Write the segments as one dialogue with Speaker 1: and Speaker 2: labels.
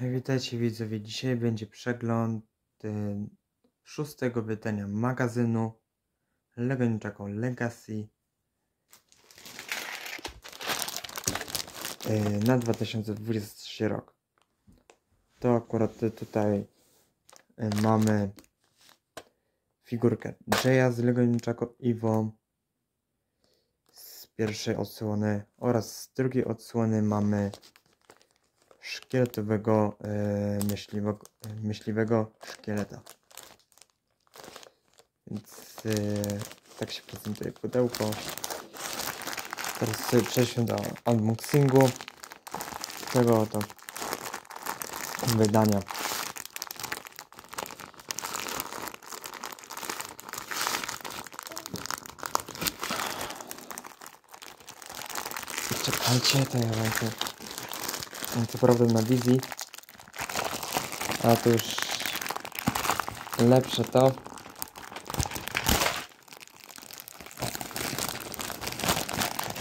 Speaker 1: Witajcie widzowie, dzisiaj będzie przegląd y, szóstego wydania magazynu Lego Ninjago Legacy y, na 2023 rok. To akurat y, tutaj y, mamy figurkę Jaya z Lego Ninjago Evo z pierwszej odsłony oraz z drugiej odsłony mamy szkieletowego e, myśliwego, myśliwego szkieleta. Więc e, tak się prezentuje pudełko. Teraz sobie przejdźmy do unboxingu tego oto wydania. Czekajcie, to ja wam no, co prawda na wizji, a to już lepsze to.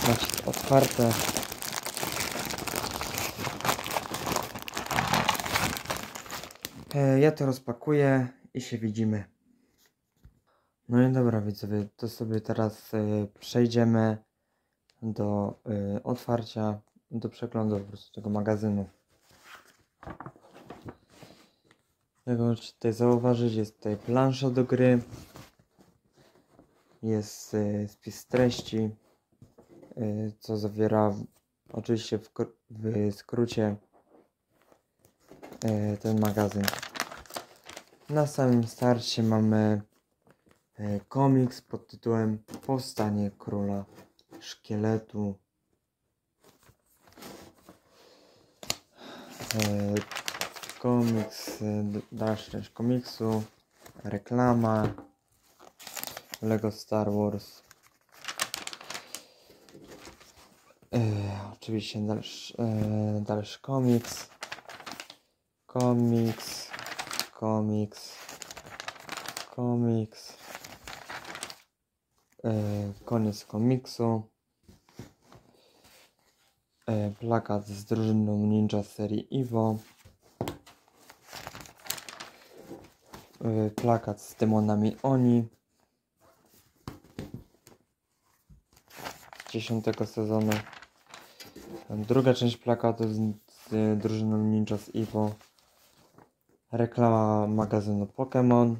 Speaker 1: Macie otwarte. E, ja to rozpakuję i się widzimy. No i dobra widzowie, to sobie teraz e, przejdziemy do e, otwarcia do przeglądu po prostu tego magazynu. Jak możecie tutaj zauważyć, jest tutaj plansza do gry. Jest y, spis treści, y, co zawiera oczywiście w, w skrócie y, ten magazyn. Na samym starcie mamy komiks pod tytułem Powstanie Króla Szkieletu komiks, e, dalsza część komiksu, reklama, Lego Star Wars. E, oczywiście dalszy, e, dalszy komiks, komiks, komiks, komiks, e, koniec komiksu. E, plakat z drużyną ninja serii Evo. E, plakat z demonami Oni. Dziesiątego sezonu. Druga część plakatu z, z drużyną ninja z Evo. Reklama magazynu Pokémon.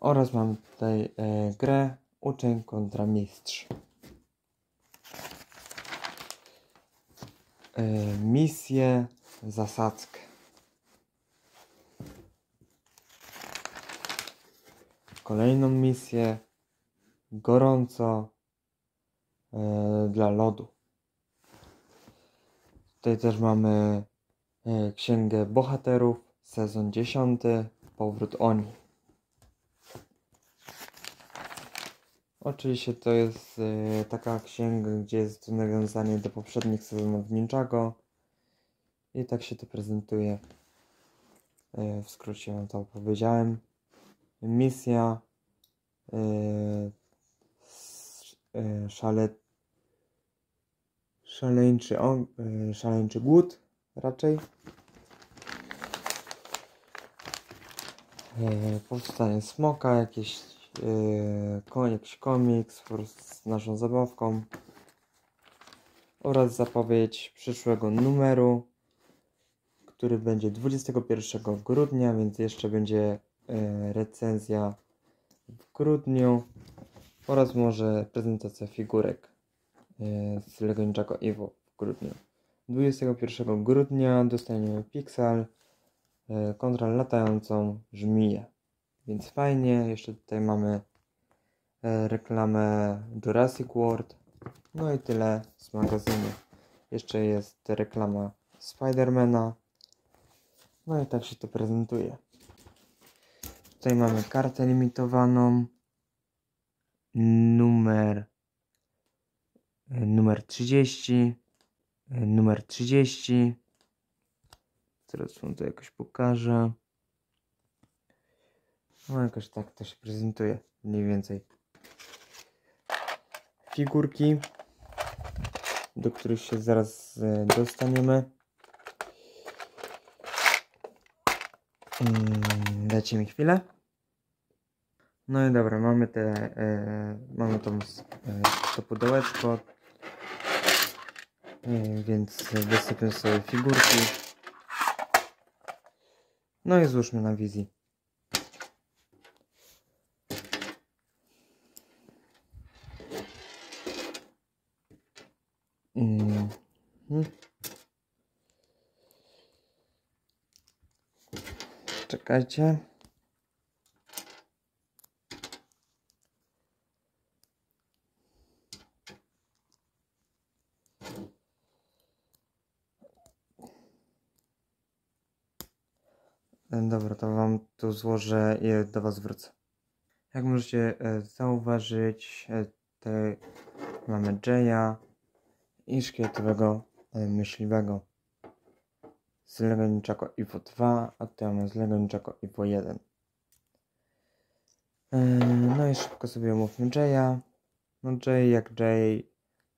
Speaker 1: Oraz mam tutaj e, grę Uczeń kontra mistrz. Misję, zasadzkę. Kolejną misję gorąco e, dla lodu. Tutaj też mamy e, księgę bohaterów, sezon 10, powrót Oni. Oczywiście to jest y, taka księga, gdzie jest nawiązanie do poprzednich sezonów Ninjago. I tak się to prezentuje. Y, w skrócie wam to opowiedziałem. Misja y, szale, szaleńczy, szaleńczy głód raczej. Powstanie smoka, jakieś yy, jakiś komiks z naszą zabawką oraz zapowiedź przyszłego numeru, który będzie 21 grudnia, więc jeszcze będzie yy, recenzja w grudniu oraz może prezentacja figurek yy, z Lego Ninjago Evo w grudniu. 21 grudnia dostaniemy Pixel yy, kontra latającą żmiję. Więc fajnie. Jeszcze tutaj mamy e, reklamę Jurassic World. No i tyle z magazynu. Jeszcze jest reklama Spidermana. No i tak się to prezentuje. Tutaj mamy kartę limitowaną. Numer numer 30 numer 30 teraz wam to jakoś pokażę no jakoś tak to się prezentuje mniej więcej. Figurki. do których się zaraz e, dostaniemy. Mm, Dajcie mi chwilę. No i dobra, mamy te, e, mamy tą, e, to pudełeczko, e, więc wysypię sobie figurki. No i złóżmy na wizji. Mhm. Czekajcie. E, Dobra, to wam tu złożę i do was wrócę. Jak możecie e, zauważyć, te mamy Jaya i szkieletowego myśliwego z Lego Ninjago Evo 2, a tutaj mamy z Lego Ninjago Evo 1. E, No i szybko sobie omówmy Jaya. No Jay jak Jay,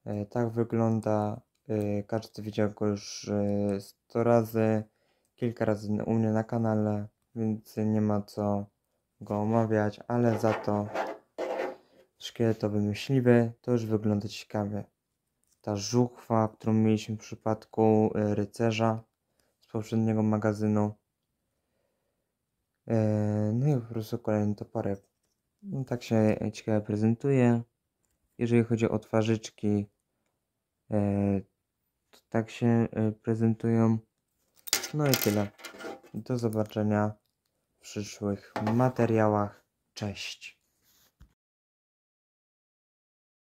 Speaker 1: e, tak wygląda. E, Każdy widział go już e, 100 razy, kilka razy u mnie na kanale, więc nie ma co go omawiać, ale za to szkieletowy myśliwy to już wygląda ciekawie. Ta żuchwa, którą mieliśmy w przypadku e, rycerza z poprzedniego magazynu. E, No i po prostu kolejny toporek. No, tak się ciekawie prezentuje. Jeżeli chodzi o twarzyczki, e, to tak się prezentują. No i tyle. Do zobaczenia w przyszłych materiałach. Cześć.